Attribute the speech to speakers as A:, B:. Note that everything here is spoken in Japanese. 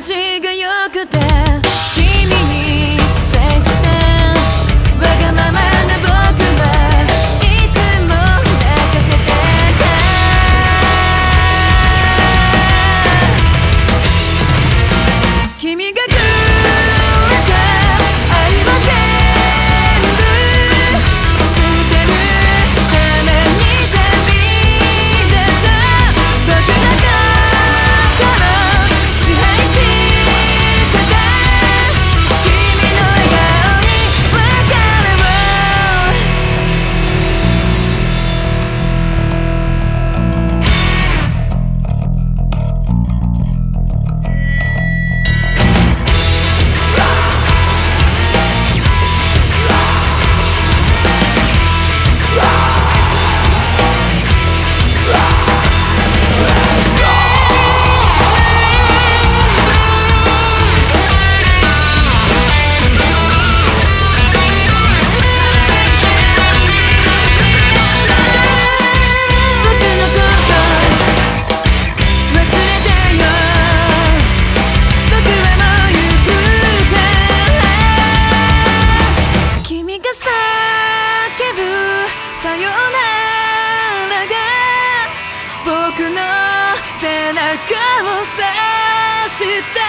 A: ちが良くてして